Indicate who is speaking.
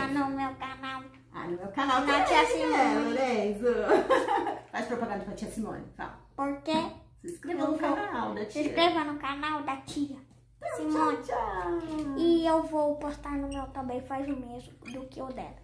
Speaker 1: Tá no meu canal
Speaker 2: Ah, no meu canal tá
Speaker 1: da
Speaker 2: tia
Speaker 1: Simone,
Speaker 2: É,
Speaker 1: Lorenzo? Faz propaganda pra tia Simone, fala.
Speaker 2: Porque
Speaker 1: Se inscreva no canal da Tia se
Speaker 2: inscreva no canal da tia Simone.
Speaker 1: Tchau, tchau.
Speaker 2: E eu vou postar no meu também, faz o mesmo do que o dela.